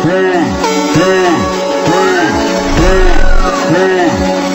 Hold, hold, hold, hold, hold.